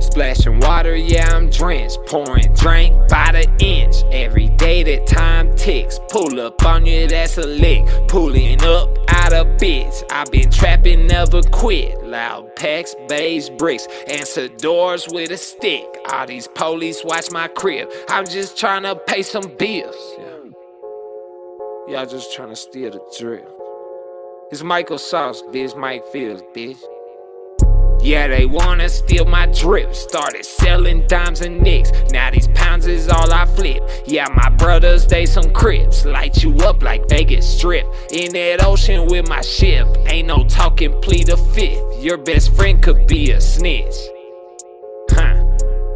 Splashing water, yeah, I'm drenched. Pouring drink by the inch. Every day that time ticks. Pull up on you, that's a lick. Pulling up out of bits. I've been trapping, never quit. Loud packs, beige bricks. Answer doors with a stick. All these police watch my crib. I'm just trying to pay some bills. Yeah. Y'all just trying to steal the drip. It's Michael Sauce, bitch. Mike Fields, bitch. Yeah, they wanna steal my drip. Started selling dimes and nicks. Now these pounds is all I flip. Yeah, my brothers, they some crips. Light you up like Vegas Strip. In that ocean with my ship. Ain't no talking, plead a fifth. Your best friend could be a snitch. Huh.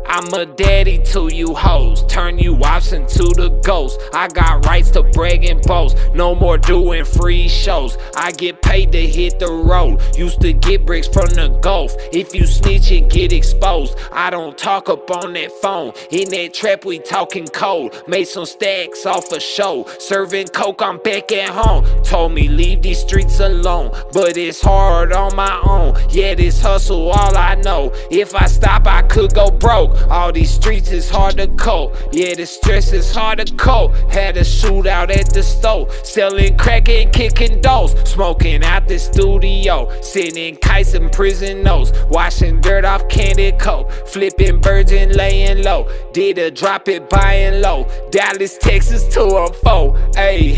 I'm a daddy to you hoes. Turn you ops into the ghost. I got rights to brag and boast. No more doing free shows. I get paid to hit the road. Used to get bricks from the Gulf. If you snitch and get exposed, I don't talk up on that phone. In that trap, we talking cold. Made some stacks off a show. Serving coke, I'm back at home. Told me leave these streets alone. But it's hard on my own. Yeah, this hustle all I know. If I stop, I could go broke. All these streets is hard to cope. Yeah, the stress is hard to cope. Had a shootout at the store. Selling crack and kicking doors. Smoking out the studio. Sitting kites in prison notes. Washing dirt off candy coat. Flipping birds and laying low. Did a drop it buying low. Dallas, Texas to a oh foe. Ayy,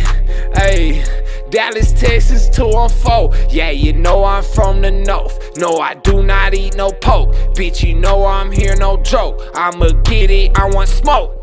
ayy. Dallas, Texas to a oh foe. Yeah, you know I'm from the north. No, I do not eat no pork. Bitch, you know I'm here, no joke. I'ma get it, I want smoke.